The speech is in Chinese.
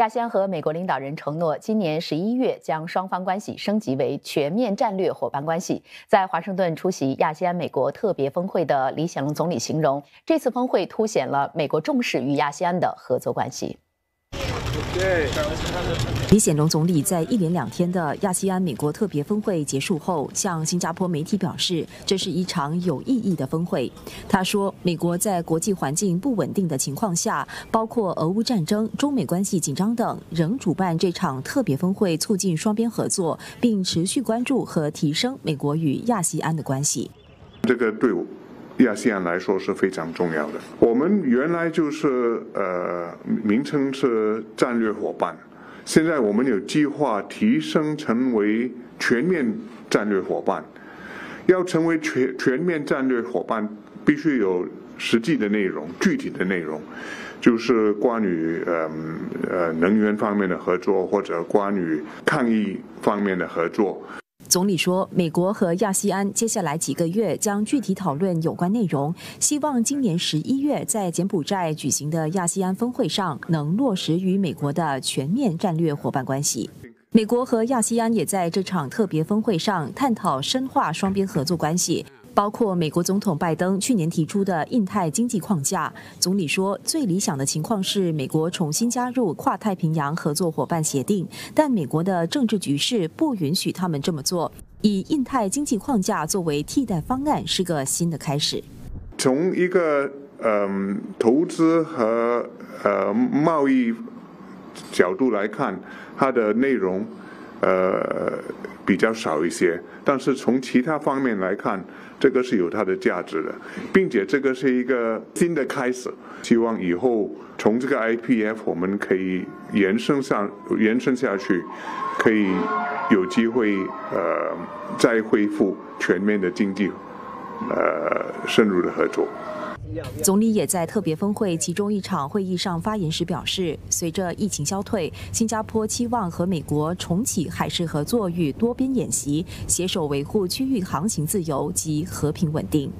亚细安和美国领导人承诺，今年十一月将双方关系升级为全面战略伙伴关系。在华盛顿出席亚细安美国特别峰会的李显龙总理形容，这次峰会凸显了美国重视与亚细安的合作关系。李显龙总理在一连两天的亚细安美国特别峰会结束后，向新加坡媒体表示，这是一场有意义的峰会。他说，美国在国际环境不稳定的情况下，包括俄乌战争、中美关系紧张等，仍主办这场特别峰会，促进双边合作，并持续关注和提升美国与亚细安的关系。这个队伍。亚细安来说是非常重要的。我们原来就是呃，名称是战略伙伴，现在我们有计划提升成为全面战略伙伴。要成为全全面战略伙伴，必须有实际的内容、具体的内容，就是关于呃呃能源方面的合作，或者关于抗疫方面的合作。总理说，美国和亚细安接下来几个月将具体讨论有关内容，希望今年十一月在柬埔寨举行的亚细安峰会上能落实与美国的全面战略伙伴关系。美国和亚细安也在这场特别峰会上探讨深化双边合作关系。包括美国总统拜登去年提出的印太经济框架，总理说，最理想的情况是美国重新加入跨太平洋合作伙伴协定，但美国的政治局势不允许他们这么做。以印太经济框架作为替代方案是个新的开始。从一个嗯投资和呃贸易角度来看，它的内容呃比较少一些，但是从其他方面来看。这个是有它的价值的，并且这个是一个新的开始。希望以后从这个 IPF 我们可以延伸上延伸下去，可以有机会呃再恢复全面的经济呃深入的合作。总理也在特别峰会其中一场会议上发言时表示，随着疫情消退，新加坡期望和美国重启海事合作与多边演习，携手维护区域航行自由及和平稳定。